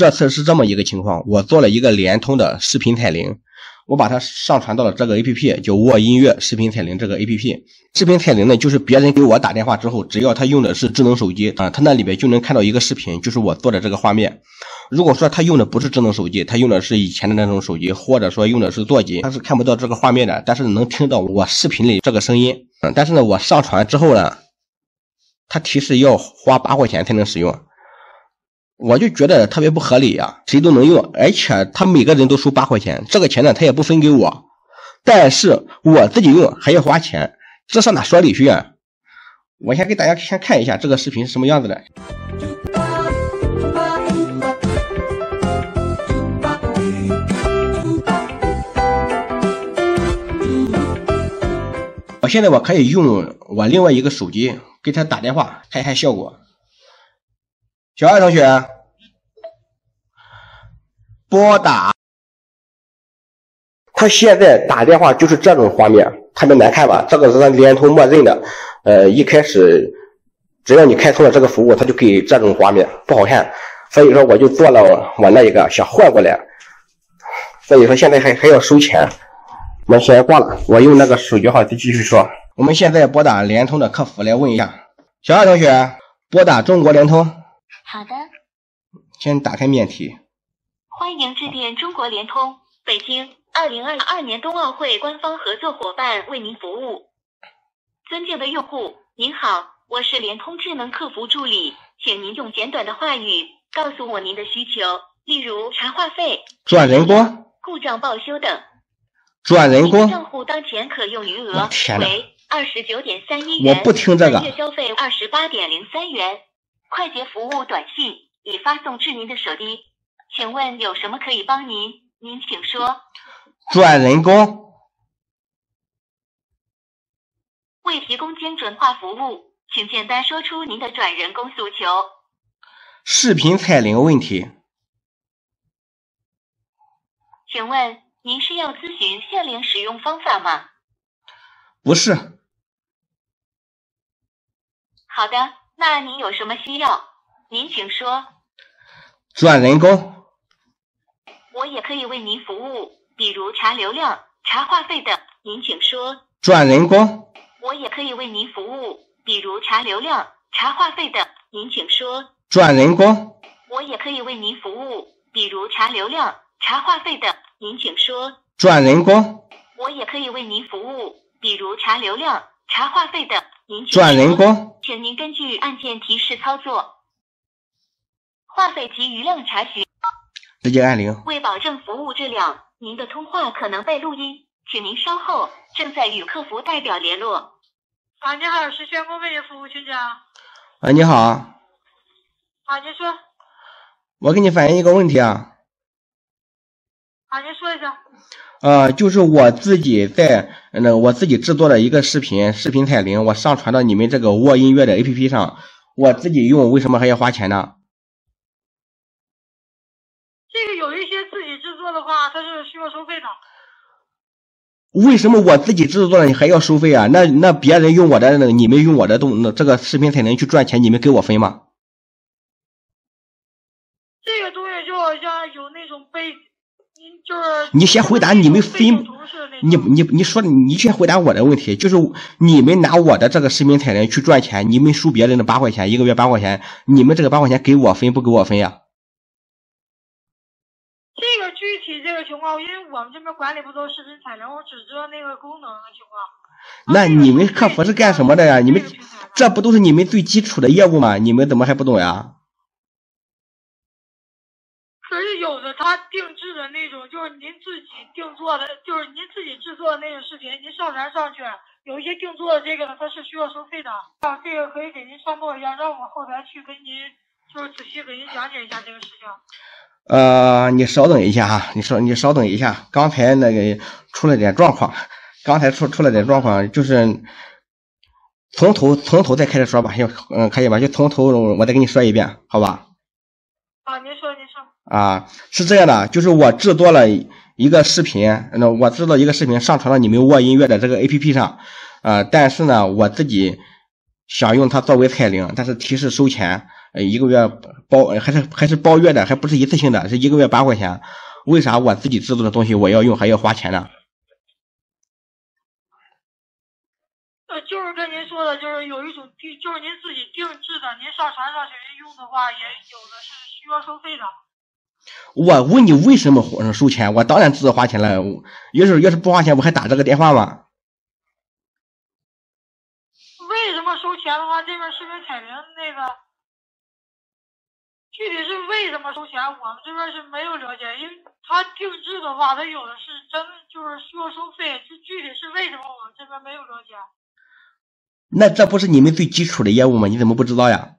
这次是这么一个情况，我做了一个联通的视频彩铃，我把它上传到了这个 A P P，就沃音乐视频彩铃这个 A P P。视频彩铃呢，就是别人给我打电话之后，只要他用的是智能手机啊，他那里边就能看到一个视频，就是我做的这个画面。如果说他用的不是智能手机，他用的是以前的那种手机，或者说用的是座机，他是看不到这个画面的，但是能听到我视频里这个声音。嗯，但是呢，我上传之后呢，他提示要花八块钱才能使用。我就觉得特别不合理呀，谁都能用，而且他每个人都收八块钱，这个钱呢他也不分给我，但是我自己用还要花钱，这上哪说理去啊？我先给大家先看一下这个视频是什么样子的。我现在我可以用我另外一个手机给他打电话，看一下效果。小爱同学，拨打。他现在打电话就是这种画面，特别难看吧？这个是他联通默认的。呃，一开始只要你开通了这个服务，他就给这种画面，不好看。所以说我就做了我那一个，想换过来。所以说现在还还要收钱。我们先挂了，我用那个手机号再继续说。我们现在拨打联通的客服来问一下，小爱同学，拨打中国联通。好的，先打开免提。欢迎致电中国联通，北京，二零二二年冬奥会官方合作伙伴为您服务。尊敬的用户，您好，我是联通智能客服助理，请您用简短的话语告诉我您的需求，例如查话费、转人工、故障报修等。转人工。账户当前可用余额为二十九点三一元，我不听这个。月消费二十八点零三元。快捷服务短信已发送至您的手机，请问有什么可以帮您？您请说。转人工。为提供精准化服务，请简单说出您的转人工诉求。视频彩铃问题。请问您是要咨询限铃使用方法吗？不是。好的。那您有什么需要？您请说。转人工。我也可以为您服务，比如查流量、查话费的。您请说。转人工。我也可以为您服务，比如查流量、查话费的。您请说。转人工。我也可以为您服务，比如查流量、查话费的。您请说。转人工。我也可以为您服务，比如查流量、查话费的。转人工，请您根据按键提示操作。话费及余量查询，直接按零。为保证服务质量，您的通话可能被录音，请您稍后，正在与客服代表联络。啊，你好，是全国美业服务，请讲。啊，你好。啊，您说。我给你反映一个问题啊。啊，您说一下。呃，就是我自己在那我自己制作的一个视频，视频彩铃，我上传到你们这个沃音乐的 A P P 上，我自己用，为什么还要花钱呢？这个有一些自己制作的话，它是需要收费的。为什么我自己制作的你还要收费啊？那那别人用我的那个，你们用我的动那这个视频彩铃去赚钱，你们给我分吗？这个东西就好像有那种被。你先回答你们分，你你你说你先回答我的问题，就是你们拿我的这个视频彩铃去赚钱，你们收别人的八块钱一个月八块钱，你们这个八块钱给我分不给我分呀？这个具体这个情况，因为我们这边管理不到视频彩铃，我只知道那个功能的情况。那你们客服是干什么的呀？你们这不都是你们最基础的业务吗？你们怎么还不懂呀？他定制的那种，就是您自己定做的，就是您自己制作的那种视频，您上传上去，有一些定做的这个，它是需要收费的。啊，这个可以给您上报一下，让我后台去跟您就是仔细给您讲解一下这个事情。呃，你稍等一下哈，你稍你稍等一下，刚才那个出了点状况，刚才出出了点状况，就是从头从头再开始说吧，行，嗯，可以吧？就从头我再给你说一遍，好吧？啊，您说。啊，是这样的，就是我制作了一个视频，那我制作一个视频上传到你们沃音乐的这个 A P P 上，呃，但是呢，我自己想用它作为彩铃，但是提示收钱，呃一个月包还是还是包月的，还不是一次性的，是一个月八块钱。为啥我自己制作的东西我要用还要花钱呢？呃，就是跟您说的，就是有一种定，就是您自己定制的，您上传上去用的话，也有的是需要收费的。我问你为什么收钱？我当然知道花钱了。要是要是不花钱，我还打这个电话吗？为什么收钱的话，这边视频彩铃那个具体是为什么收钱，我们这边是没有了解，因为他定制的话，他有的是真就是需要收费，这具体是为什么，我们这边没有了解。那这不是你们最基础的业务吗？你怎么不知道呀？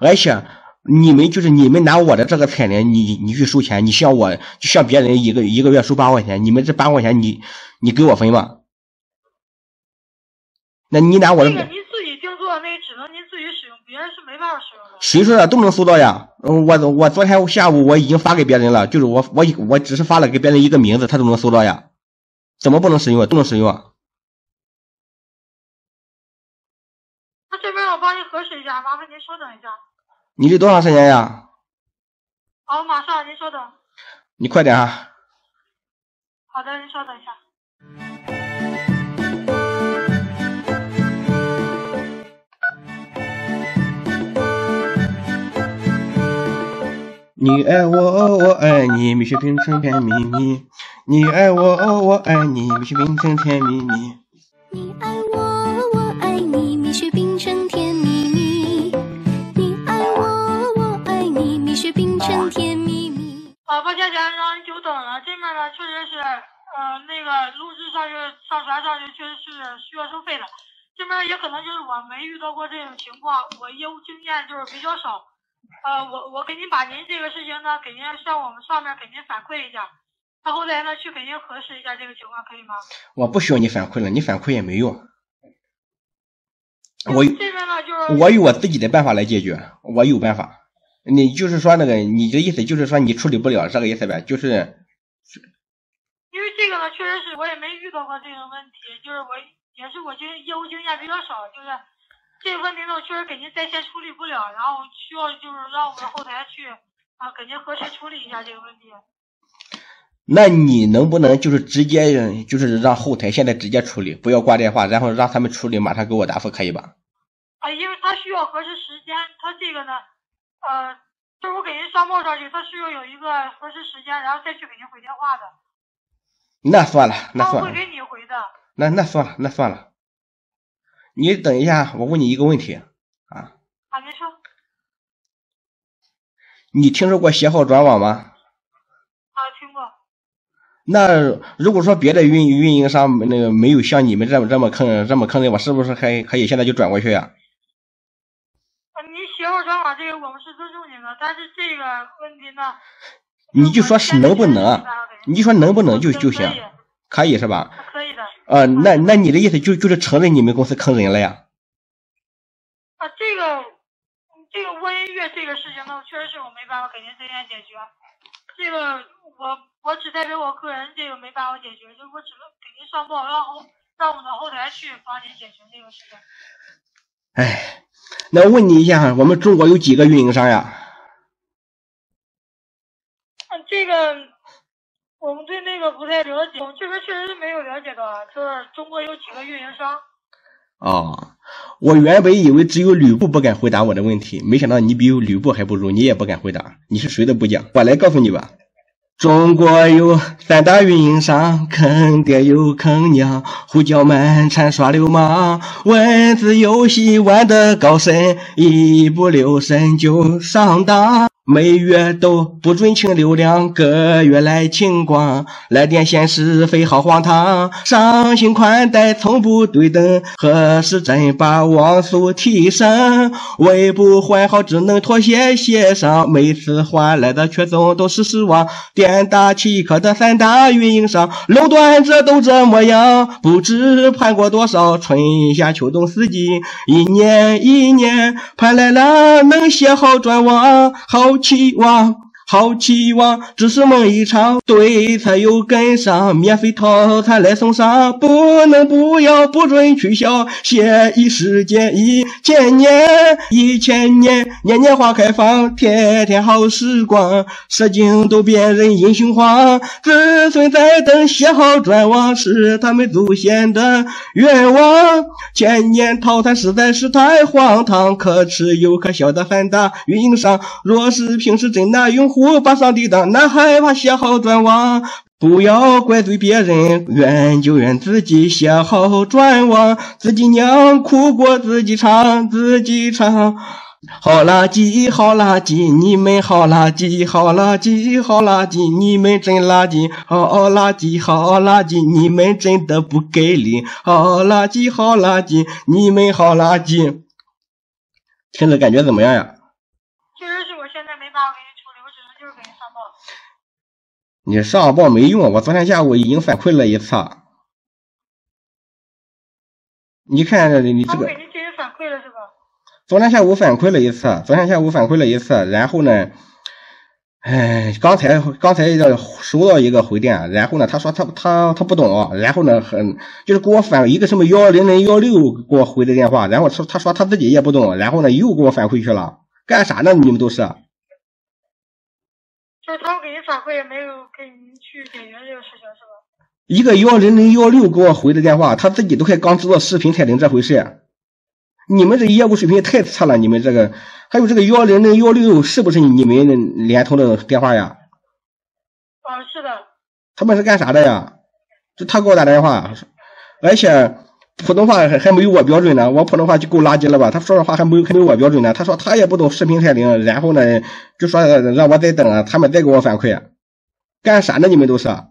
而且你们就是你们拿我的这个彩铃，你你去收钱，你像我就像别人一个一个月收八块钱，你们这八块钱你你给我分吗？那你拿我的，那个您自己定做的那只能您自己使用，别人是没办法使用的。谁说的都能搜到呀？嗯，我我昨天下午我已经发给别人了，就是我我我只是发了给别人一个名字，他都能搜到呀？怎么不能使用？都能使用啊。这边我帮您核实一下，麻烦您稍等一下。你是多长时间呀？好，马上，您稍等。你快点啊！好的，您稍等一下。你爱我，我爱你，蜜雪冰城甜蜜蜜。你爱我，我爱你，蜜雪冰城甜蜜蜜。你爱抱歉，让您久等了。这面呢，确实是，呃，那个录制上去、上传上去，确实是需要收费的。这边也可能就是我没遇到过这种情况，我业务经验就是比较少。呃，我我给您把您这个事情呢，给您向我们上面给您反馈一下，他后来呢去给您核实一下这个情况，可以吗？我不需要你反馈了，你反馈也没用。我这边呢就是我有我自己的办法来解决，我有办法。你就是说那个，你的意思就是说你处理不了这个意思呗？就是因为这个呢，确实是我也没遇到过这个问题，就是我也是我经业务经验比较少，就是这个问题呢，我确实给您在线处理不了，然后需要就是让我们后台去啊给您核实处理一下这个问题。那你能不能就是直接就是让后台现在直接处理，不要挂电话，然后让他们处理，马上给我答复，可以吧？啊，因为他需要核实时间，他这个呢，呃，就是我给您上报上去，他是要有一个核实时间，然后再去给您回电话的。那算了，那他会算了，给你回的。那那算了，那算了。你等一下，我问你一个问题啊，啊，您说。你听说过携号转网吗？啊，听过。那如果说别的运运营商那个没有像你们这么这么坑这么坑的，我是不是还可以现在就转过去呀、啊，您携号转网这个我们但是这个问题呢，你就说是能不能啊？你就说能不能就就行可以，是吧？可以的。呃，那那你的意思就就是承认你们公司坑人了呀？啊，这个这个播音乐这个事情呢，确实是我没办法给您在线解决。这个我我只代表我个人，这个没办法解决，就是我只能给您上报，然后让我们的后台去帮您解决这个事情。哎，那问你一下，我们中国有几个运营商呀？嗯，这个我们对那个不太了解，我们这边确实是没有了解到，啊，就是中国有几个运营商。哦，我原本以为只有吕布不敢回答我的问题，没想到你比吕布还不如，你也不敢回答，你是谁都不讲。我来告诉你吧，中国有三大运营商，坑爹又坑娘，胡搅蛮缠耍流氓，文字游戏玩的高深，一不留神就上当。每月都不准清流量，个月来清光，来电显示费好荒唐，上行宽带从不对等，何时真把网速提升？为不换好只能妥协协商，每次换来的却总都是失望。店大欺客的三大运营商，垄断者都这模样，不知盼过多少春夏秋冬四季，一年一年盼来了能写好转网，好期望。好期望，只是梦一场。对才又跟上，免费套餐来送上，不能不要，不准取消。写一时间一千年，一千年，年年花开放，天天好时光。射精都变人英雄话，子孙在等写好转往，是他们祖先的愿望。千年套餐实在是太荒唐，可吃又可笑的饭大运营商。若是平时真拿用户。把上帝当，那害怕写好转网，不要怪罪别人，怨就怨自己写好转网，自己娘哭过自己唱，自己唱。好垃圾，好垃圾，你们好垃圾，好垃圾，好垃圾，你们真垃圾，好垃圾，好垃圾，你们真的不给力，好垃圾，好垃圾，你们好垃圾。听着感觉怎么样呀？你上报没用，我昨天下午已经反馈了一次。你看你这个。给您进行反馈了是吧？昨天下午反馈了一次，昨天下午反馈了一次，然后呢，哎，刚才刚才收到一个回电，然后呢，他说他他他不懂，然后呢，很就是给我反一个什么幺零零幺六给我回的电话，然后他他说他自己也不懂，然后呢又给我反馈去了，干啥呢？你们都是？就是他您反馈也没有给您去解决这个事情是吧？一个幺零零幺六给我回的电话，他自己都快刚知道视频彩铃这回事。你们这业务水平也太差了，你们这个还有这个幺零零幺六是不是你们联通的电话呀？啊，是的。他们是干啥的呀？就他给我打电话，而且。普通话还还没有我标准呢，我普通话就够垃圾了吧？他说的话还没有还没有我标准呢。他说他也不懂视频彩铃，然后呢就说让我再等啊，他们再给我反馈。干啥呢？你们都是？啊，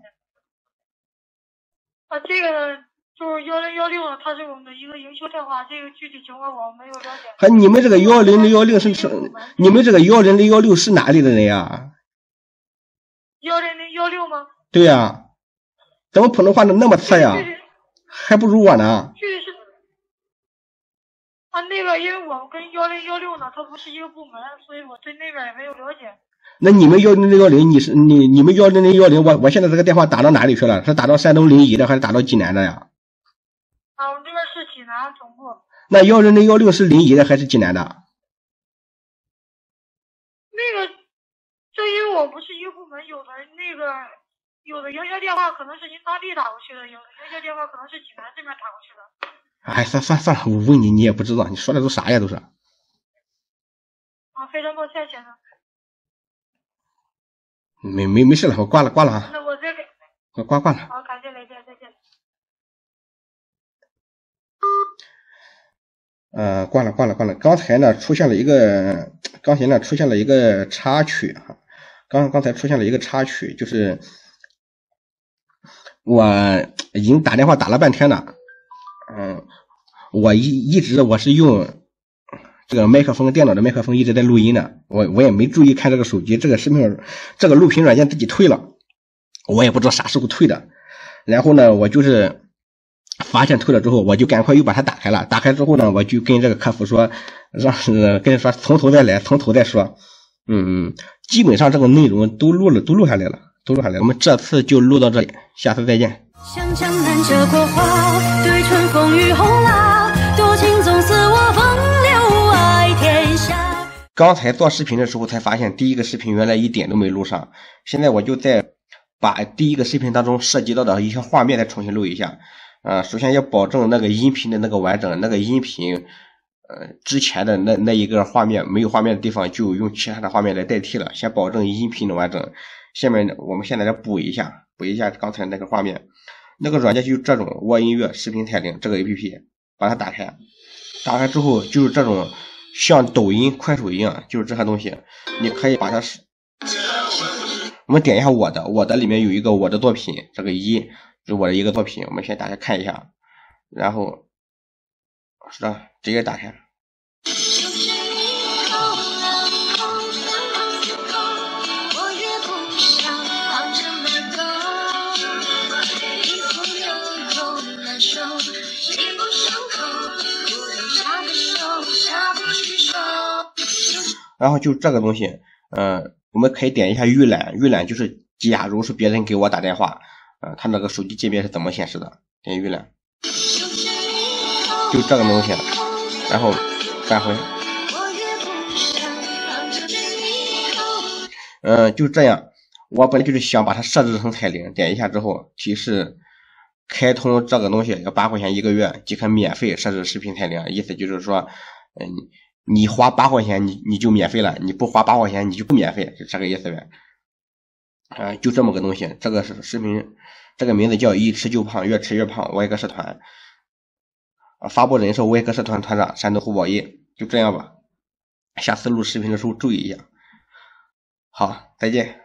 这个，就是幺零幺六，他是我们的一个营销电话，这个具体情况我没有了解。还你们这个幺零零幺六是是？你们这个幺零零幺六是哪里的人呀？幺零零幺六吗？对呀，怎么普通话的那么次呀？还不如我呢。具体是啊，那个，因为我跟幺零幺六呢，它不是一个部门，所以我对那边也没有了解。那你们幺零零幺零，你是你你们幺零零幺零，我我现在这个电话打到哪里去了？是打到山东临沂的，还是打到济南的呀？啊，我们这边是济南总部。那幺零零幺六是临沂的还是济南的？那个，就因为我不是一个部门，有的那个。有的营销电话可能是您当地打过去的，有的营销电话可能是济南这边打过去的。哎，算算算了，我问你，你也不知道，你说的都啥呀？都是。啊，非常抱歉，先生。没没没事了，我挂了挂了啊。那我再给。我挂挂了。好，感谢雷电，再见。呃，挂了挂了挂了。刚才呢出现了一个，刚才呢出现了一个插曲哈，刚刚才出现了一个插曲，就是。我已经打电话打了半天了，嗯，我一一直我是用这个麦克风，电脑的麦克风一直在录音呢。我我也没注意看这个手机，这个视频这个录屏软件自己退了，我也不知道啥时候退的。然后呢，我就是发现退了之后，我就赶快又把它打开了。打开之后呢，我就跟这个客服说，让跟人说从头再来，从头再说。嗯嗯，基本上这个内容都录了，都录下来了。录下来，我们这次就录到这里，下次再见。刚才做视频的时候才发现，第一个视频原来一点都没录上。现在我就再把第一个视频当中涉及到的一些画面再重新录一下。呃，首先要保证那个音频的那个完整，那个音频，呃，之前的那那一个画面没有画面的地方就用其他的画面来代替了，先保证音频的完整。下面呢我们现在来补一下，补一下刚才那个画面，那个软件就是这种沃音乐视频彩铃这个 A P P，把它打开，打开之后就是这种像抖音、快手一样，就是这些东西，你可以把它，我们点一下我的，我的里面有一个我的作品，这个一是我的一个作品，我们先打开看一下，然后是的，直接打开。然后就这个东西，嗯，我们可以点一下预览，预览就是假如是别人给我打电话，呃，他那个手机界面是怎么显示的？点预览，就这个东西，然后返回，嗯，就这样。我本来就是想把它设置成彩铃，点一下之后提示开通这个东西要八块钱一个月即可免费设置视频彩铃，意思就是说，嗯，你花八块钱你你就免费了，你不花八块钱你就不免费，是这个意思呗？啊，就这么个东西，这个是视频，这个名字叫一吃就胖，越吃越胖，我一个社团，啊，发布人是我一个社团团长山东胡宝义，就这样吧，下次录视频的时候注意一下，好，再见。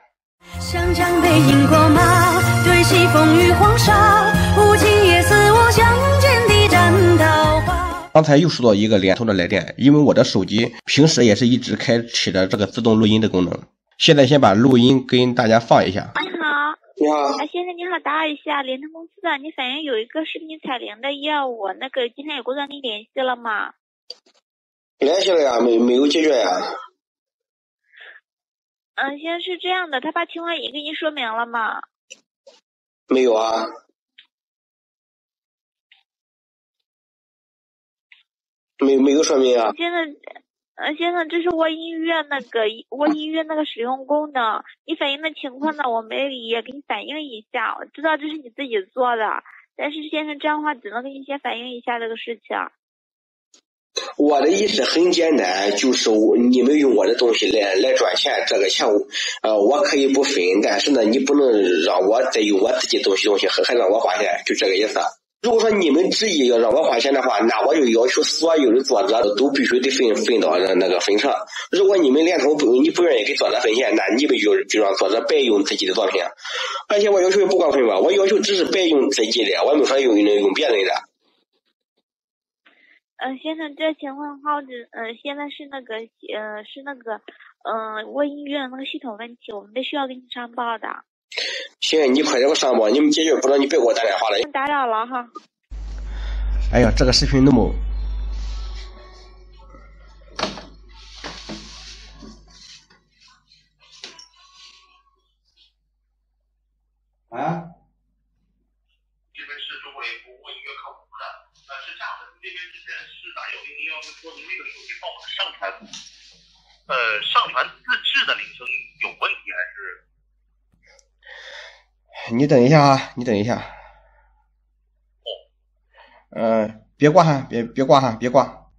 湘江北饮过马，对西风雨黄沙，无情也似我相见的斩桃花。刚才又收到一个联通的来电，因为我的手机平时也是一直开启着这个自动录音的功能，现在先把录音跟大家放一下。你好，你好，哎，先生你好，打扰一下，联通公司的，你反映有一个视频彩铃的业务，那个今天有工作人员联系了吗？联系了呀，没没有解决呀？嗯，先生是这样的，他把情况已经跟您说明了吗？没有啊，没没有说明啊。现在，呃，先生，这是我音乐那个我音乐那个使用功能，你反映的情况呢，我们也给你反映一下。我知道这是你自己做的，但是先生这样的话，只能给你先反映一下这个事情。我的意思很简单，就是我你们用我的东西来来赚钱，这个钱我呃我可以不分，但是呢，你不能让我再用我自己东西东西还还让我花钱，就这个意思。如果说你们执意要让我花钱的话，那我就要求所有的作者都必须得分分到那个分成。如果你们联通不你不愿意给作者分钱，那你们就就让作者白用自己的作品。而且我要求也不光分吧，我要求只是白用自己的，我没说用用别人的。嗯，先生，这情况好的，嗯，现在是那个，呃，是那个，嗯，我音乐那个系统问题，我们得需要给你上报的。行，你快点给我上吧，你们解决不了，你别给我打电话了。打扰了哈。哎呀，这个视频那么。啊？这边是中国客服的，呃，是这样的，这边之前是打幺零零幺说您那个手机号码上传，呃，上传自制的铃声有问题还是？你等一下啊，你等一下。哦。嗯，别挂哈，别别挂哈，别挂。哦。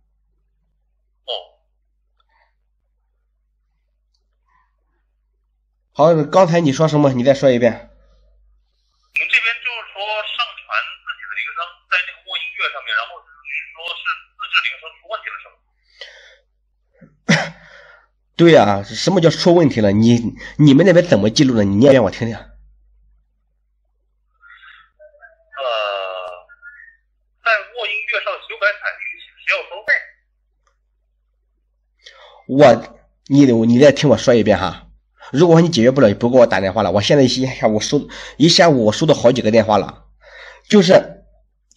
好，刚才你说什么？你再说一遍。您这边就是说上传自己的铃声在那个播音乐上面，然后说是自制铃声出问题了，是吗？对呀、什么叫出问题了？你你们那边怎么记录的？你念念我听听。呃，在沃音乐上修改彩铃需要收费。我，你你再听我说一遍哈。如果说你解决不了，不给我打电话了。我现在一下午收一下午我收到好几个电话了，就是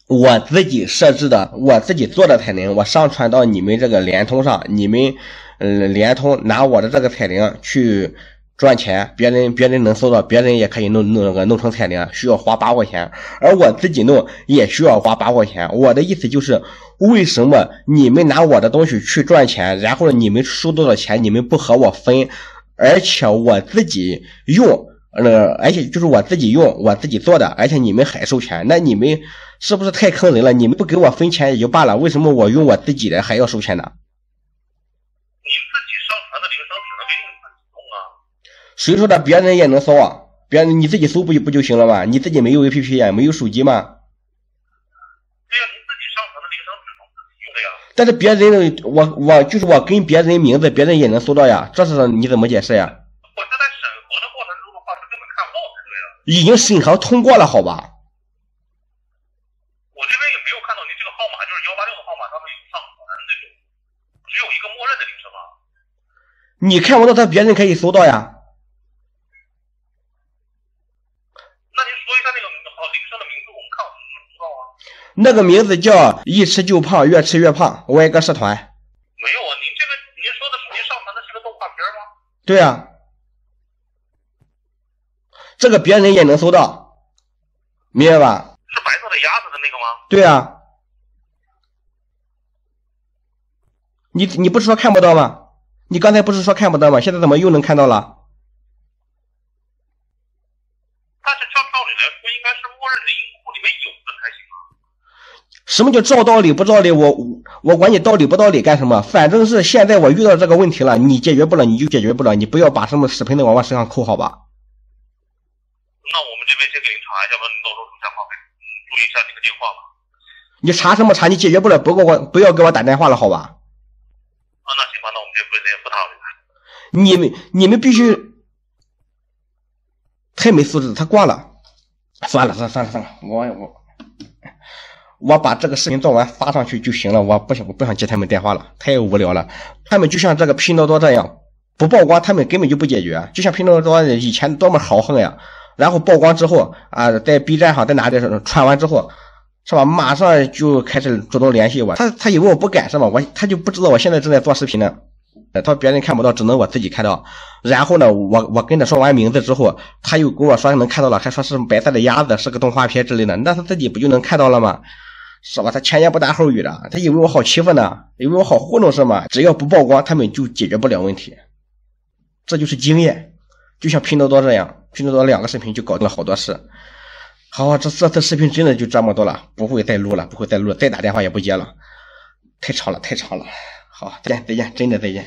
我自己设置的，我自己做的彩铃，我上传到你们这个联通上，你们嗯联通拿我的这个彩铃去赚钱，别人别人能搜到，别人也可以弄弄那个弄成彩铃，需要花八块钱，而我自己弄也需要花八块钱。我的意思就是，为什么你们拿我的东西去赚钱，然后你们收到的钱你们不和我分？而且我自己用，呃，而且就是我自己用，我自己做的，而且你们还收钱，那你们是不是太坑人了？你们不给我分钱也就罢了，为什么我用我自己的还要收钱呢？您自己上传的铃声只能给你啊。谁说的？别人也能搜啊，别人你自己搜不就不就行了吗？你自己没有 APP 呀，没有手机吗？对呀、您自己上传的铃声只能自己用的呀。但是别人的我我就是我跟别人名字，别人也能搜到呀，这是你怎么解释呀？我是在审核的过程中的话，是根本看不到才对的。已经审核通过了，好吧？我这边也没有看到您这个号码，就是幺八六的号码上面有上传那种，只有一个默认的铃声啊。你看不到，他别人可以搜到呀。那您说一下那个好铃声的名字，我们看我们知不知道啊？那个名字叫一吃就胖，越吃越胖，我一个社团。没有啊，您这个您说的是您上传的是个动画片吗？对啊，这个别人也能搜到，明白吧？是白色的鸭子的那个吗？对啊，你你不是说看不到吗？你刚才不是说看不到吗？现在怎么又能看到了？但是照道理来说，应该是默认的银库里面有的才行啊。什么叫照道理不照理？我我管你道理不道理干什么？反正是现在我遇到这个问题了，你解决不了你就解决不了，你不要把什么视频的往我身上扣，好吧？那我们这边先给您查一下吧，你到时候留下号码，嗯，注意一下你的电话吧。你查什么查？你解决不了，不给我不要给我打电话了，好吧？啊，那行吧，那我们这边先不打了。你们你们必须太没素质，他挂了，算了算了算了算了，我我我把这个视频做完发上去就行了，我不想我不想接他们电话了，太无聊了。他们就像这个拼多多这样，不曝光他们根本就不解决，就像拼多多以前多么豪横呀，然后曝光之后啊，在 B 站上在哪里传完之后。是吧？马上就开始主动联系我，他他以为我不敢是吧？我他就不知道我现在正在做视频呢。他说别人看不到，只能我自己看到。然后呢，我我跟他说完名字之后，他又跟我说能看到了，还说是白色的鸭子，是个动画片之类的。那他自己不就能看到了吗？是吧？他前言不搭后语的，他以为我好欺负呢，以为我好糊弄是吗？只要不曝光，他们就解决不了问题。这就是经验，就像拼多多这样，拼多多两个视频就搞定了好多事。好，这这次视频真的就这么多了，不会再录了，不会再录，再打电话也不接了，太长了，太长了。好，再见，再见，真的再见。